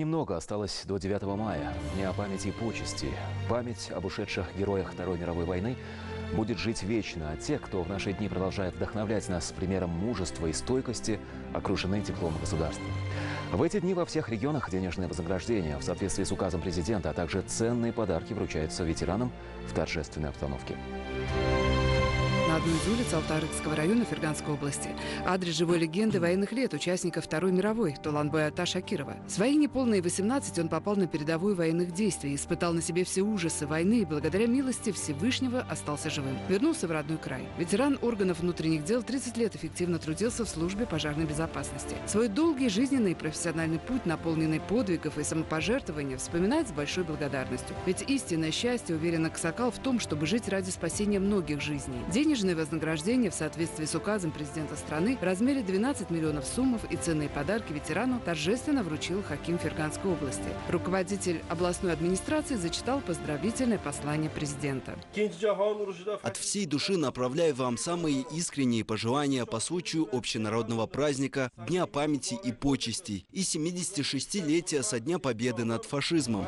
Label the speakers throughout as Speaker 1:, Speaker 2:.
Speaker 1: Немного осталось до 9 мая, Дня памяти и почести. Память об ушедших героях Второй мировой войны будет жить вечно, а те, кто в наши дни продолжает вдохновлять нас примером мужества и стойкости, окружены теплом государства. В эти дни во всех регионах денежное вознаграждение в соответствии с указом президента, а также ценные подарки вручаются ветеранам в торжественной обстановке
Speaker 2: на одну из улиц Алтарыкского района Ферганской области. Адрес живой легенды военных лет, участника Второй мировой, Туланбоята Шакирова. В свои неполные 18 он попал на передовую военных действий, испытал на себе все ужасы войны и благодаря милости Всевышнего остался живым. Вернулся в родной край. Ветеран органов внутренних дел 30 лет эффективно трудился в службе пожарной безопасности. Свой долгий жизненный и профессиональный путь, наполненный подвигов и самопожертвований, вспоминает с большой благодарностью. Ведь истинное счастье, уверен Аксакал, в том, чтобы жить ради спасения многих жизней. Денежные Денежное вознаграждение в соответствии с указом президента страны в размере 12 миллионов суммов и ценные подарки ветерану торжественно вручил Хаким Ферганской области. Руководитель областной администрации зачитал поздравительное послание президента.
Speaker 3: От всей души направляю вам самые искренние пожелания по случаю общенародного праздника Дня памяти и почестей и 76-летия со Дня Победы над фашизмом.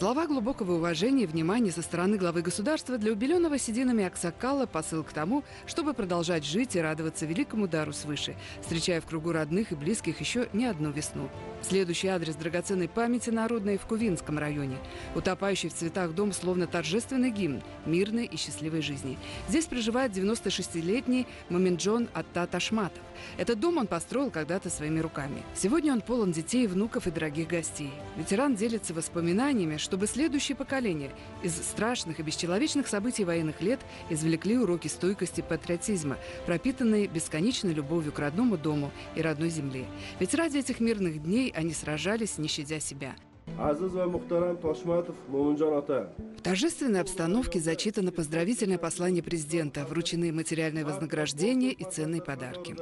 Speaker 2: Слова глубокого уважения и внимания со стороны главы государства для убеленного сединами Аксакала посыл к тому, чтобы продолжать жить и радоваться великому дару свыше, встречая в кругу родных и близких еще не одну весну. Следующий адрес драгоценной памяти народной в Кувинском районе. Утопающий в цветах дом словно торжественный гимн мирной и счастливой жизни. Здесь проживает 96-летний Маминджон Атта Ташматов. Этот дом он построил когда-то своими руками. Сегодня он полон детей, внуков и дорогих гостей. Ветеран делится воспоминаниями, чтобы следующее поколение из страшных и бесчеловечных событий военных лет извлекли уроки стойкости патриотизма, пропитанные бесконечной любовью к родному дому и родной земле. Ведь ради этих мирных дней они сражались, не щадя себя. В торжественной обстановке зачитано поздравительное послание президента, вручены материальное вознаграждение и ценные подарки.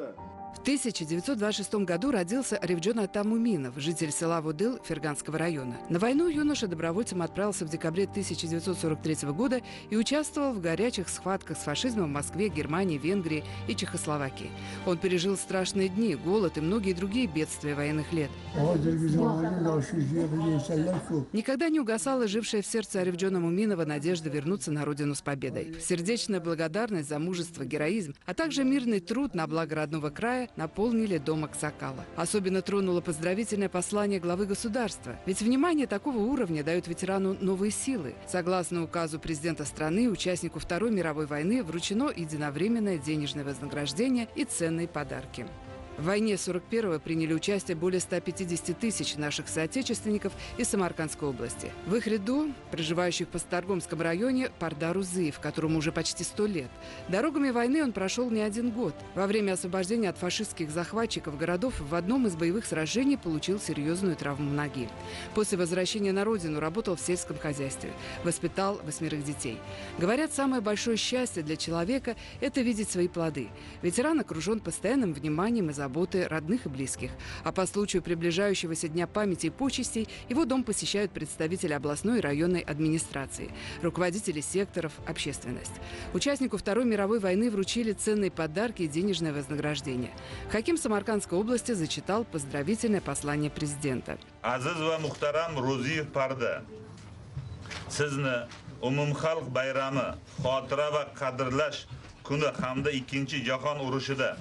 Speaker 2: В 1926 году родился Ревджон Атамуминов, житель села Вудыл Ферганского района. На войну юноша добровольцем отправился в декабре 1943 года и участвовал в горячих схватках с фашизмом в Москве, Германии, Венгрии и Чехословакии. Он пережил страшные дни, голод и многие другие бедствия военных лет. Никогда не угасала жившая в сердце Аревджона Муминова надежда вернуться на родину с победой. Сердечная благодарность за мужество, героизм, а также мирный труд на благо родного края наполнили дом Аксакала. Особенно тронуло поздравительное послание главы государства. Ведь внимание такого уровня дает ветерану новые силы. Согласно указу президента страны, участнику Второй мировой войны вручено единовременное денежное вознаграждение и ценные подарки. В войне 41-го приняли участие более 150 тысяч наших соотечественников из Самаркандской области. В их ряду проживающий в Пасторгомском районе Пардар Узыев, которому уже почти 100 лет. Дорогами войны он прошел не один год. Во время освобождения от фашистских захватчиков городов в одном из боевых сражений получил серьезную травму ноги. После возвращения на родину работал в сельском хозяйстве. Воспитал восьмерых детей. Говорят, самое большое счастье для человека – это видеть свои плоды. Ветеран окружен постоянным вниманием и заботой заботы родных и близких. А по случаю приближающегося Дня памяти и почестей его дом посещают представители областной и районной администрации, руководители секторов, общественность. Участнику Второй мировой войны вручили ценные подарки и денежное вознаграждение. Хаким Самаркандской области зачитал поздравительное послание президента.
Speaker 4: Азиз ва мухтарам Рузиев Парда. Sizni umumxalq bayrami, xotira va qadrlash kuni hamda ikkinchi jahon urushida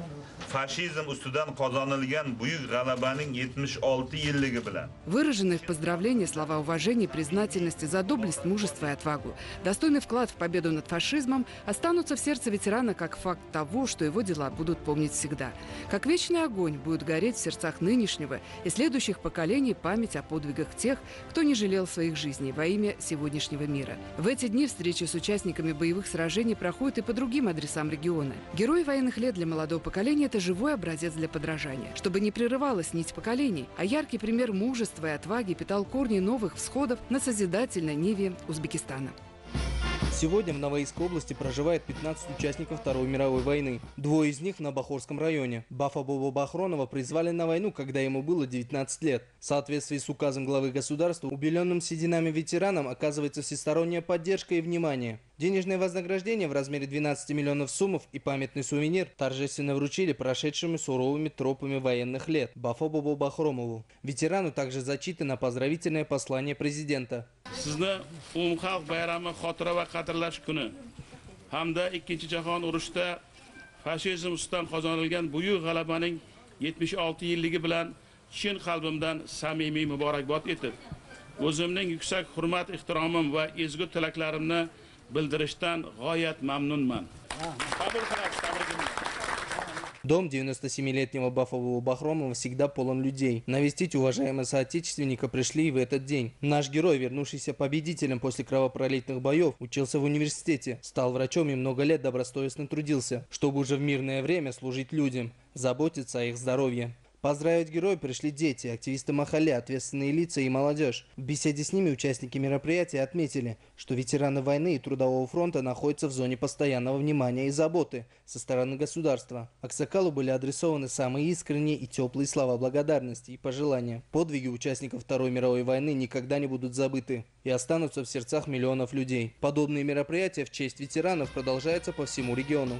Speaker 4: fashizm ustidan qozonilgan buyuk g'alabaning 76 yilligi bilan.
Speaker 2: Выражены в поздравлении слова уважения признательности за доблесть, мужество и отвагу. Достойный вклад в победу над фашизмом останутся в сердце ветерана как факт того, что его дела будут помнить всегда. Как вечный огонь будет гореть в сердцах нынешнего и следующих поколений память о подвигах тех, кто не жалел своих жизней во имя сегодняшнего мира. В эти дни встречи с участниками боевых сражений проходят и по другим адресам региона. Герои военных лет для молодого поколения – это живой образец для подражания, чтобы не прерывалась нить поколений, а яркий пример мужества и отваги питал корни новых всходов на созидательной ниве Узбекистана.
Speaker 5: Сегодня в Новоийской области проживает 15 участников Второй мировой войны. Двое из них в Набахорском районе. Бафа Боба Бахронова призвали на войну, когда ему было 19 лет. В соответствии с указом главы государства, убеленным сединами ветеранам оказывается всесторонняя поддержка и внимание. Денежное вознаграждение в размере 12 миллионов суммов и памятный сувенир торжественно вручили прошедшими суровыми тропами военных лет Бафобобу Бахромову. Ветерану также зачитано поздравительное послание президента.
Speaker 6: Sizni umumxalq bayrami xotira va qadrlash kuni hamda Ikkinchi jahon urushida fashizm ustidan qozonilgan buyuk g'alabaning 76 yilligi bilan chin qalbimdan samimiy muborakbod etib, o'zimning yuksak hurmat, ehtiromim va ezgu tilaklarimni bildirishdan g'oyat mamnunman. Qabul qilasiz tabrigimni.
Speaker 5: Дом 97-летнего Бафового Бахромова всегда полон людей. Навестить уважаемого соотечественника пришли и в этот день. Наш герой, вернувшийся победителем после кровопролитных боев, учился в университете, стал врачом и много лет добросовестно трудился, чтобы уже в мирное время служить людям, заботиться о их здоровье. Поздравить героя пришли дети, активисты Махале, ответственные лица и молодежь. В беседе с ними участники мероприятия отметили, что ветераны войны и Трудового фронта находятся в зоне постоянного внимания и заботы со стороны государства. Аксакалу были адресованы самые искренние и теплые слова благодарности и пожелания. Подвиги участников Второй мировой войны никогда не будут забыты и останутся в сердцах миллионов людей. Подобные мероприятия в честь ветеранов продолжаются по всему региону.